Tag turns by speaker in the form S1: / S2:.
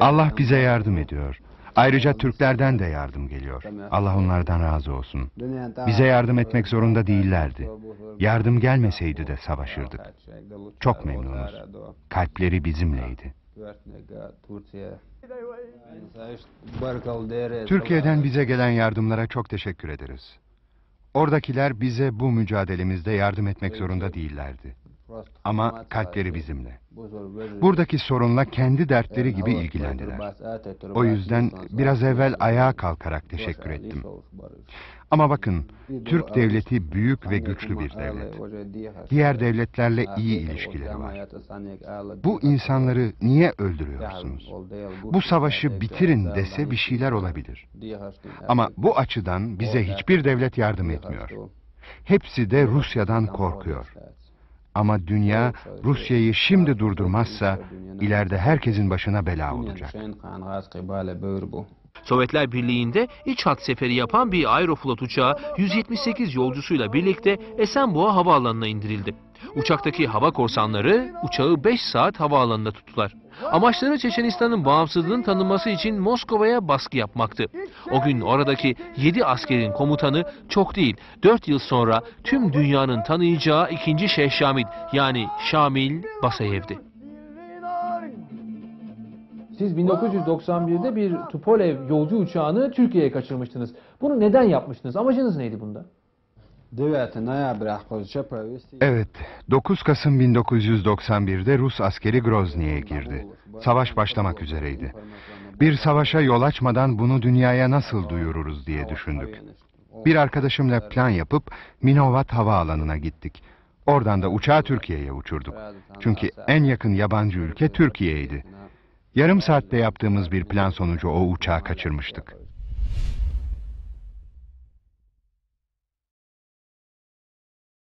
S1: Allah bize yardım ediyor. Ayrıca Türklerden de yardım geliyor. Allah onlardan razı olsun. Bize yardım etmek zorunda değillerdi. Yardım gelmeseydi de savaşırdık. Çok memnunuz. Kalpleri bizimleydi. Türkiye'den bize gelen yardımlara çok teşekkür ederiz. Oradakiler bize bu mücadelemizde yardım etmek zorunda değillerdi. Ama kalpleri bizimle. Buradaki sorunla kendi dertleri gibi ilgilendiler. O yüzden biraz evvel ayağa kalkarak teşekkür ettim. Ama bakın, Türk devleti büyük ve güçlü bir devlet. Diğer devletlerle iyi ilişkileri var. Bu insanları niye öldürüyorsunuz? Bu savaşı bitirin dese bir şeyler olabilir. Ama bu açıdan bize hiçbir devlet yardım etmiyor. Hepsi de Rusya'dan korkuyor. Ama dünya Rusya'yı şimdi durdurmazsa ileride herkesin başına bela olacak.
S2: Sovyetler Birliği'nde iç hat seferi yapan bir Aeroflot uçağı 178 yolcusuyla birlikte Esenboğa Havaalanı'na indirildi. Uçaktaki hava korsanları uçağı 5 saat havaalanında tuttular. Amaçları Çeçenistan'ın bağımsızlığının tanınması için Moskova'ya baskı yapmaktı. O gün oradaki 7 askerin komutanı çok değil 4 yıl sonra tüm dünyanın tanıyacağı 2. Şeyh Şamil yani Şamil Basayev'di.
S3: Siz 1991'de bir Tupolev yolcu uçağını Türkiye'ye kaçırmıştınız. Bunu neden yapmıştınız? Amacınız neydi bunda?
S1: Evet, 9 Kasım 1991'de Rus askeri Grozny'ye girdi. Savaş başlamak üzereydi. Bir savaşa yol açmadan bunu dünyaya nasıl duyururuz diye düşündük. Bir arkadaşımla plan yapıp Minovat havaalanına gittik. Oradan da uçağı Türkiye'ye uçurduk. Çünkü en yakın yabancı ülke Türkiye'ydi. Yarım saatte yaptığımız bir plan sonucu o uçağı kaçırmıştık.